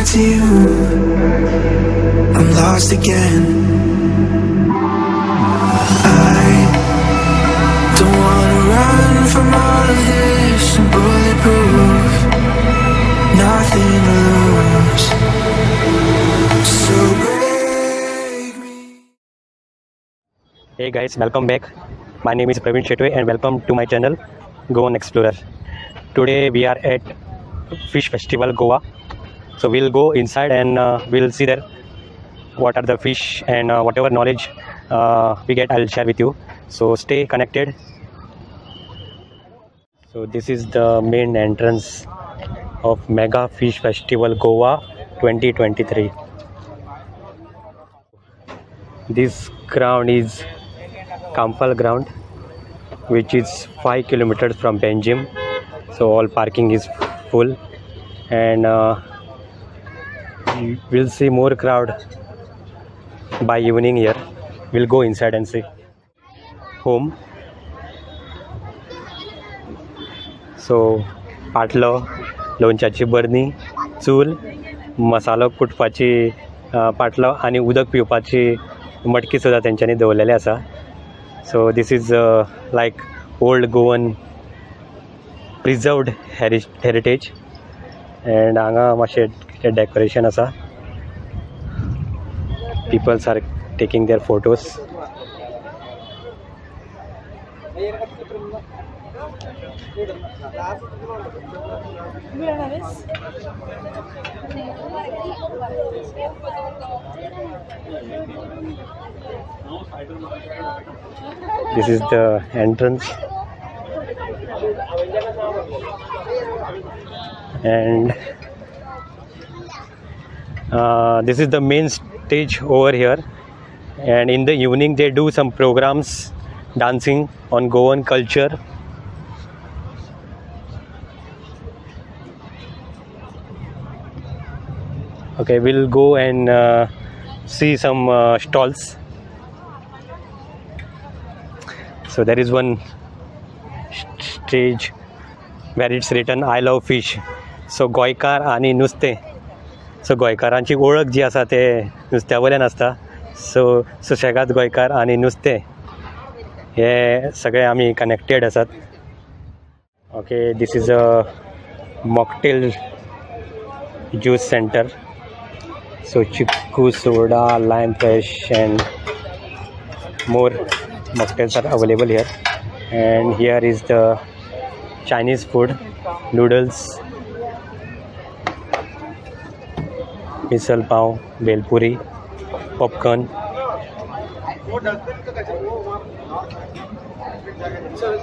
back to you. I'm lost again. I don't wanna run from all of this. I'm bulletproof, nothing to lose. So break me. Hey guys, welcome back. My name is Pravin Shetve and welcome to my channel goanXplorer. Today we are at Fish Festival Goa. So we'll go inside and uh, we'll see there what are the fish and uh, whatever knowledge uh, we get I'll share with you. So stay connected. So this is the main entrance of Mega Fish Festival Goa 2023. This ground is Campal ground, which is five kilometers from Panjim. So all parking is full, and uh, we'll see more crowd by evening here. We'll go inside and see. Home. सो पाटलो लोणच्याची बरणी चूल मसालो कुटपाची पाटलो आनी उदक पिवपाची मटकी सुद्दां तेंच्यांनी दवरलेली आसा so this is like old Goan preserved heri heritage and हांगा मातशें डेकोरेशन आसा people's are taking there photos this is the entrance and uh, this is the main stage over here. And in the evening they do some programs dancing on goan culture. Okay we'll go and uh, see some uh, stalls. So there is one stage where it's written i love fish. So goikar ani nuste. So गोयकार ओळख जी आसा नुस्त्या वयल्यान आसता. सो सुशेगाद गोंयकार आनी नुस्तें हे सगळे कनेक्टेड आसा okay this is a mocktail juice centre so chikoo soda lime fresh and more mocktails are available here and here is the Chinese food noodles misal pav belpuri popcorn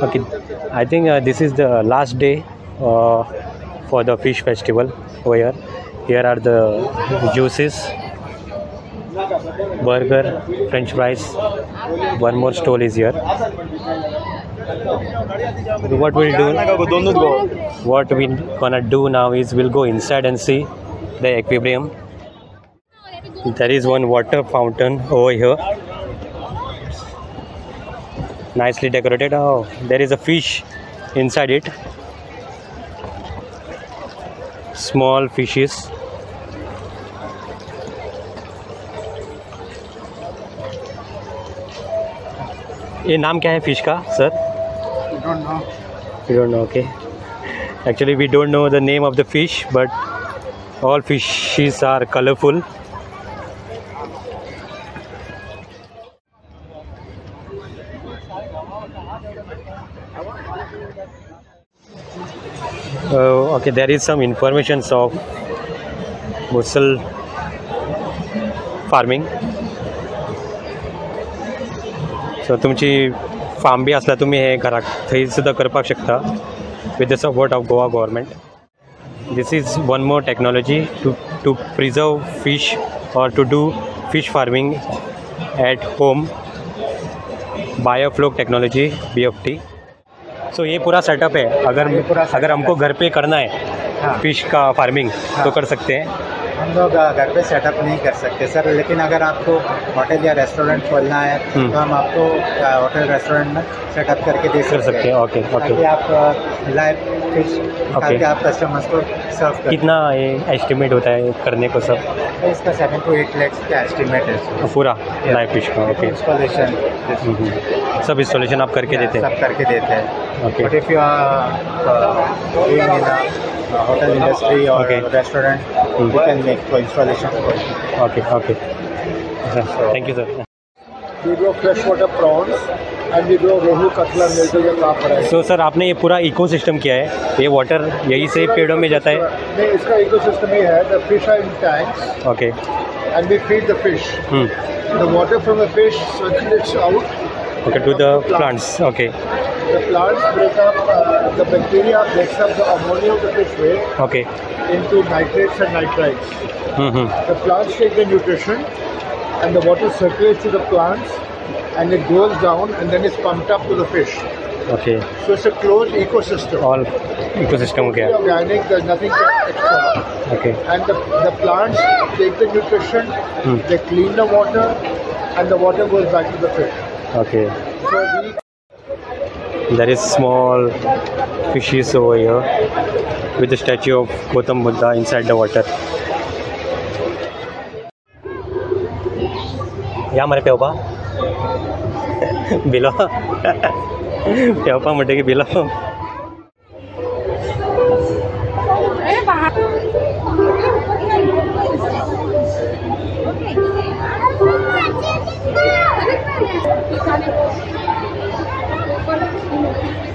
okay i think uh, this is the last day uh, for the fish festival over here. Here are the juices burger french fries. One more stall is here. What we'll do what we gonna do now is we'll go inside and see the aquarium there is one water fountain over here nicely decorated oh there is a fish inside it small fishes ये नाम क्या है fish का sir we don't know okay actually we don't know the name of the fish but all fishes are colorful okay there is some information of mussel farming so तुमची farm B असल्या तुम्ही हे घराक थंय सुद्दां करपाक शकता with the support of Goa government this is one more technology to to preserve fish or to do fish farming at home biofloc technology B F T so ये पूरा सेटअप है। अगर अगर हमको घर पे करना है हाँ। फ़िश का फ़ार्मिंग हाँ। तो कर सकते हैं। हम लोग घर पे सेटअप नहीं कर सकते सर लेकिन अगर आपको होटल या रेस्टोरेंट खोलना है हम्म। तो हम आपको होटल रेस्टोरेंट में सेटअप करके दे कर सकते हैं। ओके ओके आप लाइव फ़िश Okay. के आप कस्टमर्स को सर्व कितना ये एस्टिमेट होता है करने को सब तो इसका सेवन टू एट लैक्स का एस्टिमेट है पूरा लाइव फ़िश का ओके इंस्टॉलेशन हम्म। सब इंस्टॉलेशन आप करके देते हैं। सब करके देते हैं। Okay. But if you are uh, doing in a hotel industry or okay. restaurant, mm. -hmm. you can make for installation. Okay, okay. So, Thank you, sir. We grow freshwater prawns and we grow rohu, katla, मिलकर जो आप रहे so sir आपने ये पूरा ecosystem किया है ये वाटर यही से पेड़ों में जाता है नहीं इसका इकोसिस्टम ही है the fish are in tanks okay and we feed the fish the water from the fish circulates out okay to the plants okay the plants break up, uh, the bacteria breaks up the ammonia of the fish waste okay. into nitrates and nitrites. Mm-hmm. The plants take the nutrition and the water circulates to the plants and it goes down and then it's pumped up to the fish. Okay. So it's a closed ecosystem. All ecosystem okay. Organic, there's nothing extra. Okay. And the, the plants take the nutrition, hmm. they clean the water, and the water goes back to the fish. Okay. So we there is small fishes over here with the statue of Gautam Buddha inside the water या मरे पेवपा below पेवपा म्हणटे की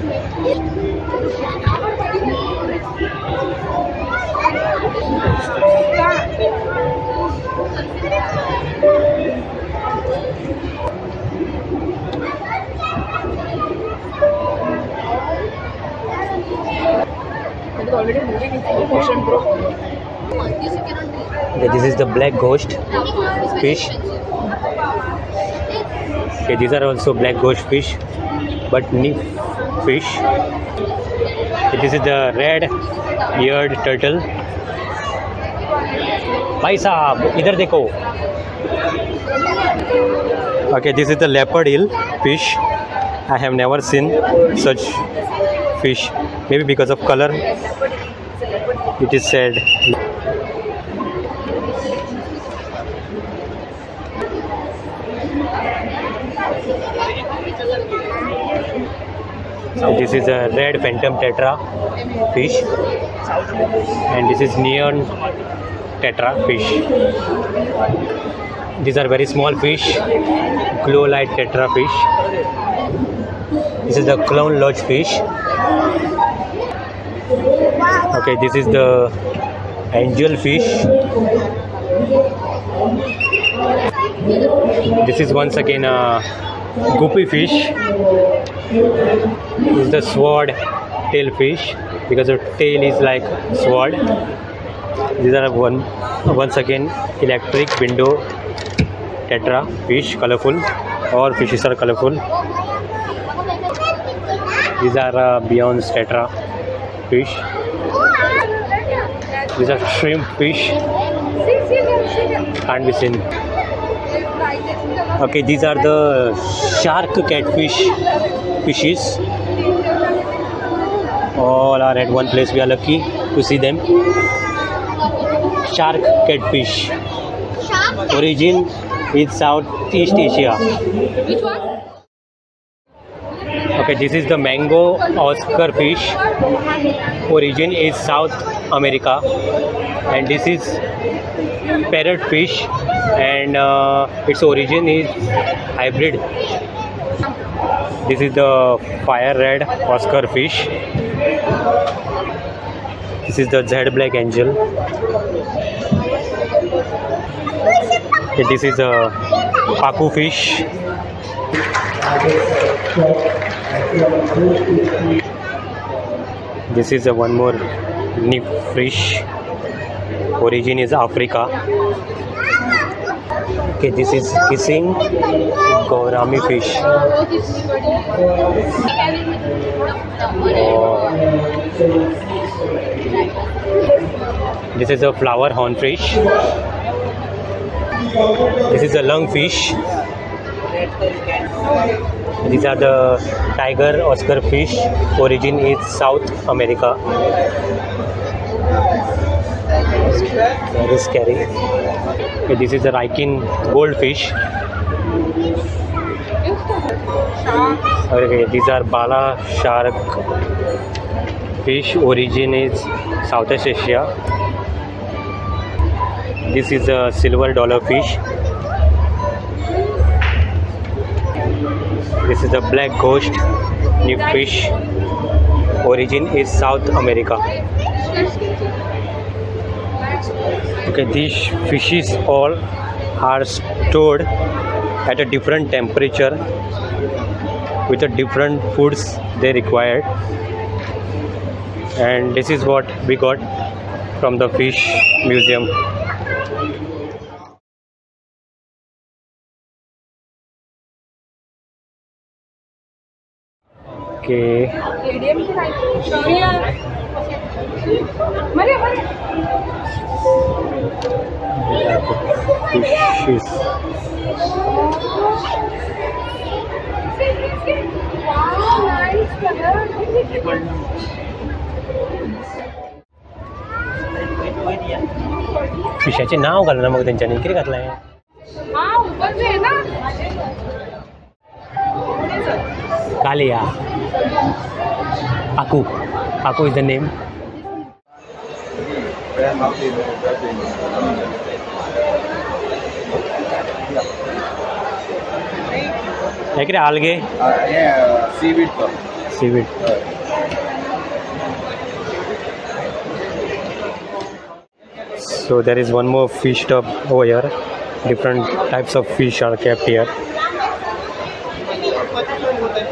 बिलो this is the black ghost fish. Okay these are also black ghost fish but fish this is the red eared turtle भाई साहब इधर देखो okay this is the leopard eel fish i have never seen such fish maybe because of color it is said this is a red phantom tetra fish. And this is neon tetra fish. These are very small fish. Glow light tetra fish. This is the clown loach fish. Okay this is the angel fish. This is once again a goopy fish is the sword tail fish because the tail is like sword these are one once again electric window tetra fish colorful all fishes are colorful these are uh, beyond tetra fish these are shrimp fish can't be seen okay these are the shark catfish fishes. All are at one place we are lucky to see them. Shark catfish. Origin is southeast asia. Which one? okay this is the mango oscar fish. Origin is south america. And this is parrot fish and uh, its origin is hybrid. This is the fire red oscar fish. This is the z black angel. This is a pacu fish. This is a one more nymph fish. Origin is africa okay this is kissing gourami fish oh. This is a flower hornfish. This is a lungfish. These are the tiger Oscar fish. Origin is South America. Very scary. Okay, this is the Ryukin goldfish. Okay, these are Bala shark fish. Origin is Southeast Asia. This is a silver dollar fish. This is a black ghost new fish. Origin is South America. Okay, these fishes all are stored at a different temperature with the different foods they required. And this is what we got from the fish museum. Fishes. फिशाचे नाव घालना मग तेंच्यांनी कितें घातलें हाँ Kalia. Aku. Aku is the name. एक रे आलगे so there is one more fish tub over different types of fish are kept here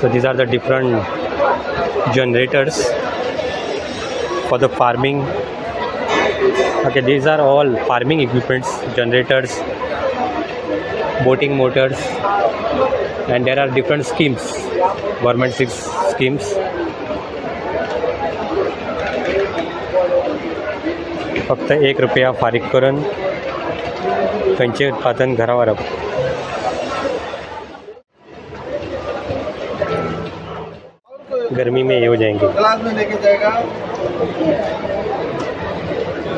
So these are the different generators for the farming. Okay, these are all farming equipments, generators, boating motors, and there are different schemes, government schemes. फक्त एक रुपया फारीक करून त्यांचे उत्पादन घरा गर्मी में ये हो जाएँगे क्लास में लेके जाएगा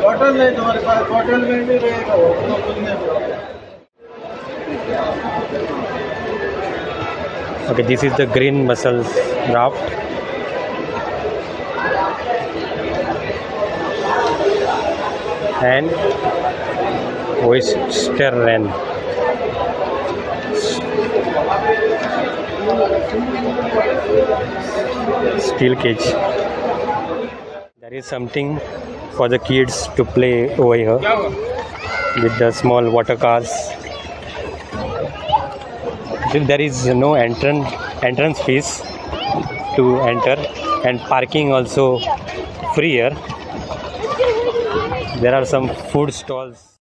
बॉटल नहीं तुम्हारे पास बॉटल में भी रहेगा वो कुछ नहीं होगा। Okay, this is the green mussels raft. And oyster wren. Steel cage. There is something for the kids to play over here with the small water cars. There is no entrance entrance fees to enter and parking also free here. There are some food stalls